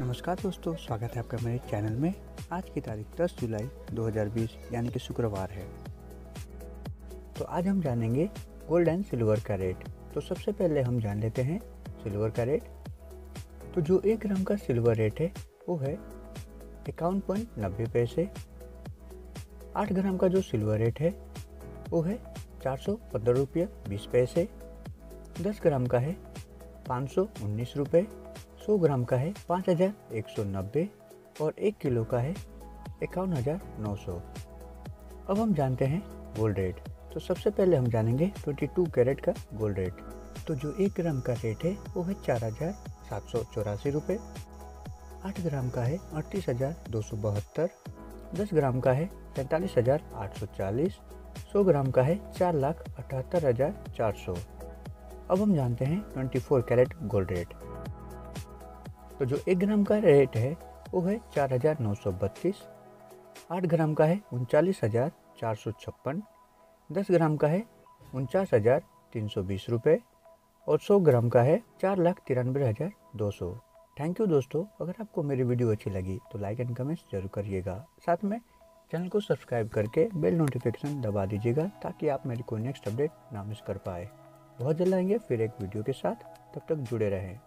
नमस्कार दोस्तों, स्वागत है आपका मेरे चैनल में। आज की तारीख 10 जुलाई 2020 यानी कि शुक्रवार है। तो आज हम जानेंगे गोल्ड एंड सिल्वर का रेट। तो सबसे पहले हम जान लेते हैं सिल्वर का रेट। तो जो एक ग्राम का सिल्वर रेट है, वो है इक्यावन पॉइंट नब्बे पैसे। आठ ग्राम का जो सिल्वर रेट है, वो है चार सौ पंद्रह रुपये बीस पैसे। दस ग्राम का है पाँच सौ उन्नीस रुपये। सौ ग्राम का है, पाँच हज़ार एक सौ नब्बे और एक किलो का है, इक्यावन हज़ार नौ सौ। अब हम जानते हैं गोल्ड रेट। तो सबसे पहले हम जानेंगे ट्वेंटी टू कैरेट का गोल्ड रेट। तो जो एक ग्राम का रेट है, वो है चार हज़ार सात सौ चौरासी रुपये आठ ग्राम का है, अड़तीस हज़ार दो सौ बहत्तर। दस ग्राम का है, पैंतालीस हज़ार आठ सौ चालीस। सौ ग्राम का है, चार लाख अठहत्तर हज़ार चार सौ। अब हम जानते हैं twenty four carat gold rate. तो जो एक ग्राम का रेट है, वो है चार हज़ार नौ सौ बत्तीस। आठ ग्राम का है उनचालीस हज़ार चार सौ छप्पन। दस ग्राम का है उनचास हज़ार तीन सौ बीस रुपये और सौ ग्राम का है चार लाख तिरानवे हज़ार दो सौ। थैंक यू दोस्तों। अगर आपको मेरी वीडियो अच्छी लगी तो लाइक एंड कमेंट्स ज़रूर करिएगा। साथ में चैनल को सब्सक्राइब करके बेल नोटिफिकेशन दबा दीजिएगा, ताकि आप मेरी कोई नेक्स्ट अपडेट ना मिस कर पाए। बहुत जल्द आएँगे फिर एक वीडियो के साथ। तब तक जुड़े रहें।